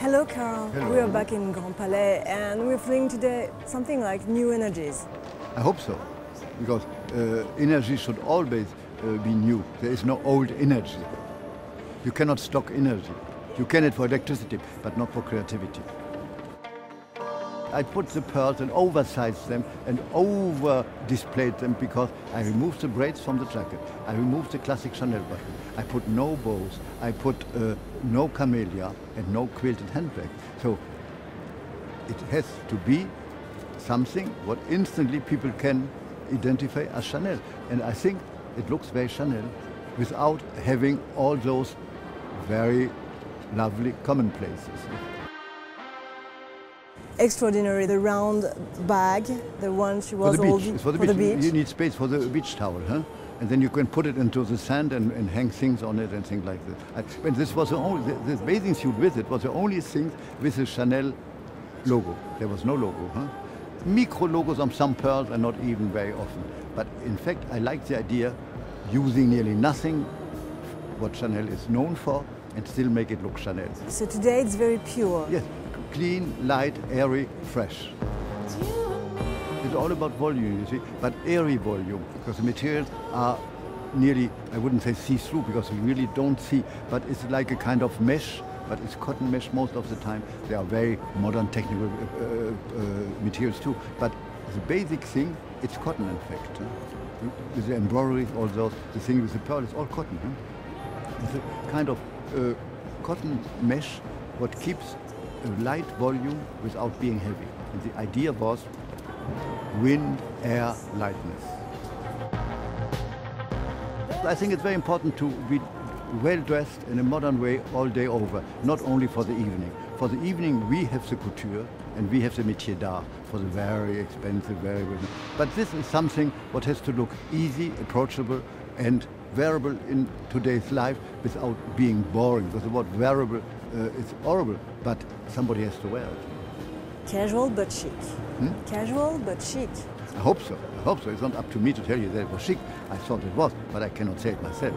Hello, Karl. Hello. We are back in Grand Palais and we're feeling today something like new energies. I hope so, because uh, energy should always uh, be new. There is no old energy. You cannot stock energy. You can it for electricity, but not for creativity. I put the pearls and oversized them and over displayed them because I removed the braids from the jacket. I removed the classic Chanel button. I put no bows. I put uh, no camellia and no quilted handbag. So it has to be something what instantly people can identify as Chanel. And I think it looks very Chanel without having all those very lovely commonplaces. Extraordinary, the round bag, the one she For was the beach. holding It's for the beach. beach. You need space for the beach towel, huh? And then you can put it into the sand and, and hang things on it and things like that. I, and this was the only, this bathing suit with it was the only thing with the Chanel logo. There was no logo, huh? Micro logos on some pearls are not even very often. But in fact, I like the idea using nearly nothing what Chanel is known for and still make it look Chanel. So today it's very pure. Yes, clean, light, airy, fresh. It's all about volume, you see, but airy volume, because the materials are nearly, I wouldn't say see-through, because you really don't see, but it's like a kind of mesh, but it's cotton mesh most of the time. They are very modern technical uh, uh, materials too, but the basic thing, it's cotton in fact. With the embroidery, all those, the thing with the pearl, it's all cotton. huh? It's a kind of uh, cotton mesh what keeps a light volume without being heavy. And the idea was wind, air, lightness. I think it's very important to be well dressed in a modern way all day over, not only for the evening. For the evening, we have the couture and we have the métier d'art for the very expensive, very. Good. But this is something what has to look easy, approachable, and wearable in today's life without being boring. Because the word wearable uh, is horrible, but somebody has to wear it. Casual but chic. Hmm? Casual but chic. I hope so. I hope so. It's not up to me to tell you that it was chic. I thought it was, but I cannot say it myself.